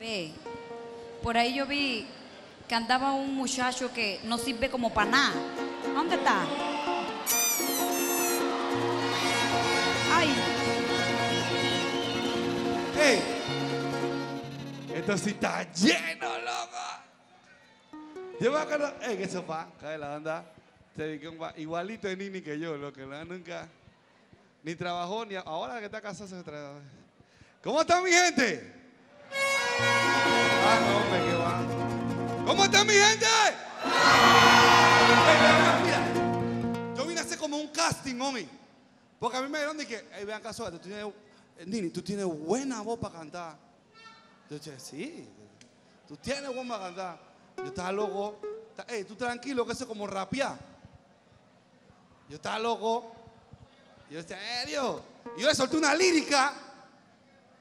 Ve, por ahí yo vi que andaba un muchacho que no sirve como para nada. ¿Dónde está? Ay, ¡Ey! Esto sí está lleno, loco. Yo me acuerdo, ¡ey, qué sofá! Cae la banda. Igualito de Nini que yo, lo que la nunca. Ni trabajó, ni ahora que está casado se trabaja. ¿Cómo está mi gente? ¿Cómo está mi gente? Yo vine a hacer como un casting, homie. Porque a mí me dijeron de que, hey, vean caso, tú tienes, eh, Nini, tú tienes buena voz para cantar. Yo dije, sí, tú tienes voz para cantar. Yo estaba loco. Hey, tú tranquilo, que eso es como rapear. Yo estaba loco. Yo decía, serio. Y yo le solté una lírica.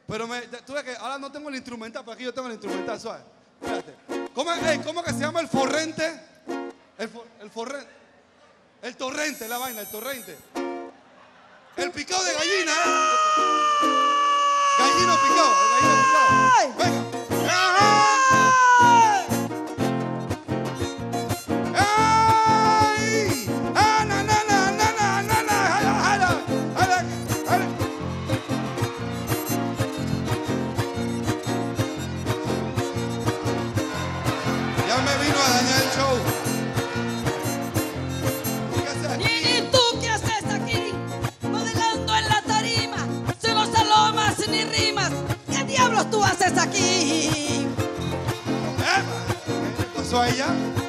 Pero me, ves que ahora no tengo el instrumental, pero aquí yo tengo el instrumental, suave. Fíjate. ¿Cómo, ¿cómo que se llama el forrente? El, el forrente. El torrente, la vaina, el torrente. El picado de gallina.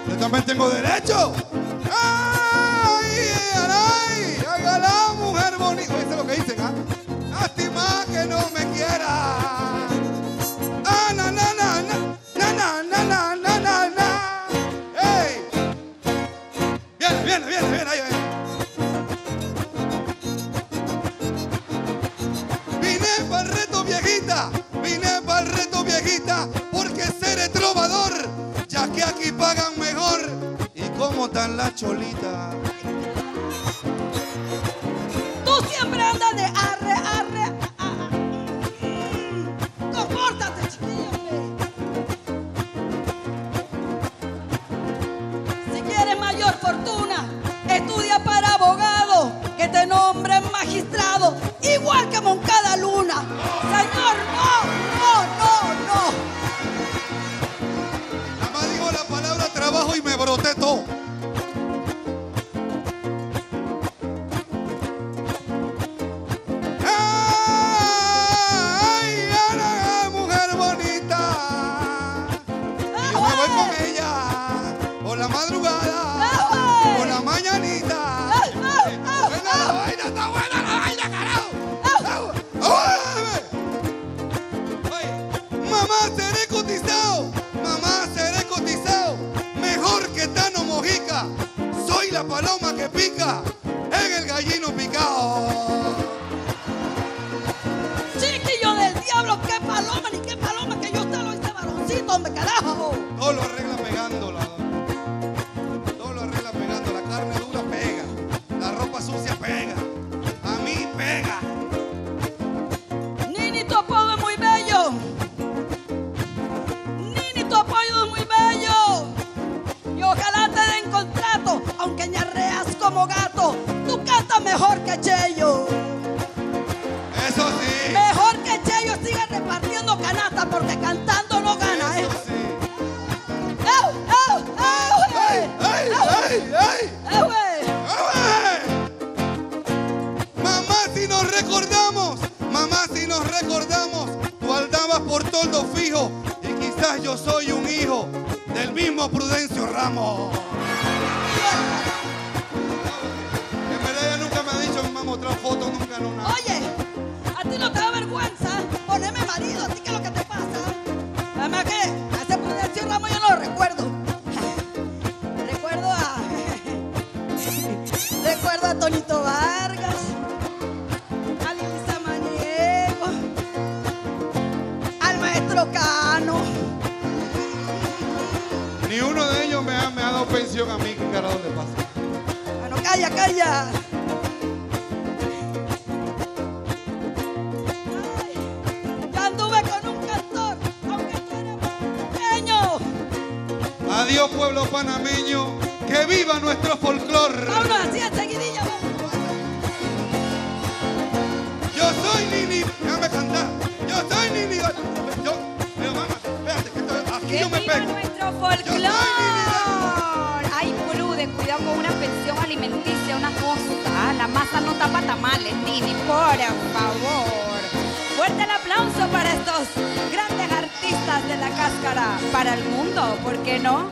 Yo también tengo derecho. ¡Ay! ¡Ay! ¡Hágala, mujer bonita! Porque seré trovador, ya que aquí pagan mejor. ¿Y cómo tan la cholita? Y me broté todo. En el gallino picado. Chiquillo del diablo, qué paloma, ni qué paloma, que yo te lo hice varoncito, hombre, carajo. Todo lo arregla pegándola. Todo lo arregla pegando. La carne dura pega. La ropa sucia pega. A mí pega. Mejor que Cheyo. Eso sí. Mejor que Cheyo sigue repartiendo canasta porque cantando no gana, ¿eh? Eso sí. ¡Au, au, au! eh! ¡Ay, ¡Au, ay, ay! au, eh! ¡Ay! Mamá, si nos recordamos, mamá, si nos recordamos, tú andabas por toldo fijo y quizás yo soy un hijo del mismo Prudencio Ramos. Ramos yo no lo recuerdo. Recuerdo a... Recuerdo a Tonito Vargas, a Lisa Maniego, al maestro Cano. Ni uno de ellos me ha, me ha dado pensión a mí, ¿qué carajo le pasa? Bueno, calla, calla. Adiós pueblo panameño, que viva nuestro folclor. Vámonos así enseguidilla. vamos. Yo soy Nini, déjame cantar. Yo soy Nini. Yo, pero mamá, espérate, que esto- aquí ¡Que yo me viva pego. nuestro folclor! Ay, Pruden, cuidado con una pensión alimenticia, una cosa. La masa no tapa tamales, Nini, por favor. Fuerte el aplauso para estos de la cáscara, para el mundo, ¿por qué no?